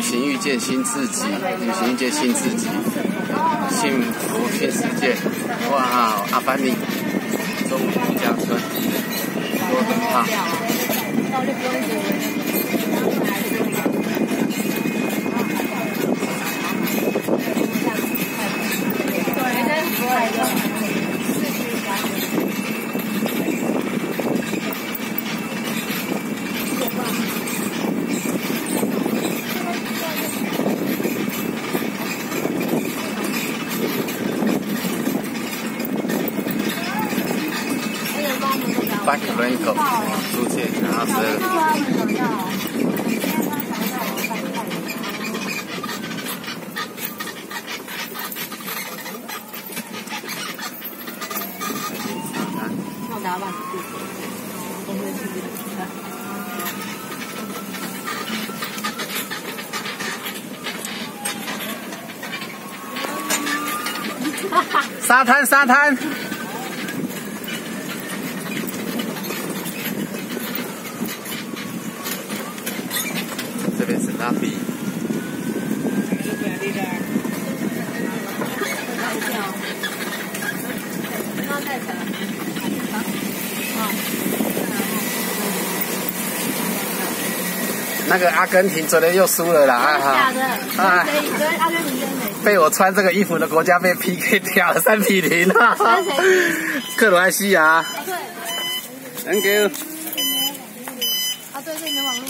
旅行遇见新自己，旅行遇见新自己，幸福新世界。哇，阿凡尼，中午度假村，多很胖。八九分一口，租借，然后是。沙滩，沙滩。那个阿根廷昨天又输了啦，啊，哈，啊，昨天阿根廷。被我穿这个衣服的国家被 PK 掉了三比零啊！克罗埃西亚。Thank you。啊，对对，没网络。